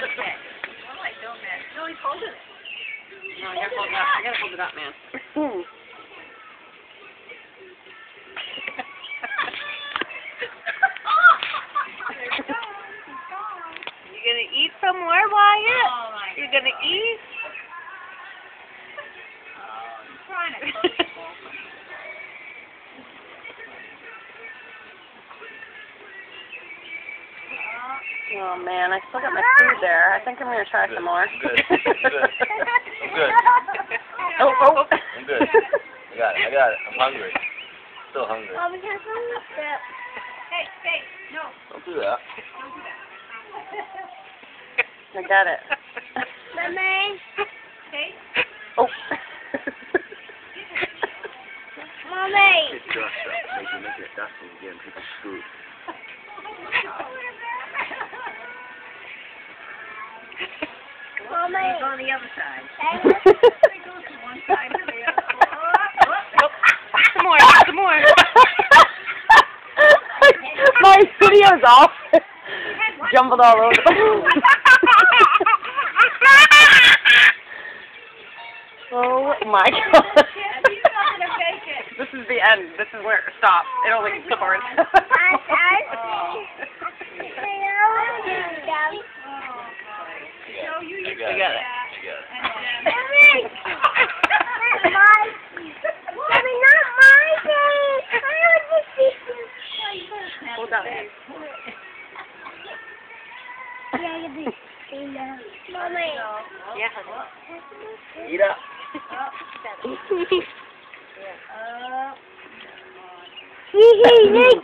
okay. All right, don't man. No, he's holding it. No, I gotta hold it up. I gotta hold it up, man. Hmm. You gonna eat some more, Wyatt? Oh my You gonna eat? Oh, he's trying to. Oh man, I still got my food there. I think I'm gonna try some more. I'm good. I'm good. I'm good. oh, oh. oh, oh. I'm good. I got it. I got it. I'm hungry. Still hungry. Mommy, can I come up there? Hey, hey, no, Don't do that. don't do that. I got it. Mommy, Okay? Oh. mommy. It's just up. Make you make it dusty again. People screw. Mommy. He's on the other side. Hey, He goes from one side to the other. Some more, some more. my video's off. Jumbled all over. oh my god. And he's not gonna make it. This is the end. This is where it stops. It only gets worse. I, I, No, you I used got it. it. that. I got it. And then, Mommy. Mommy, not my face. I want to see you. Hold on. Yeah, you be. Mommy. Yeah. Eat up. uh, Hee hee,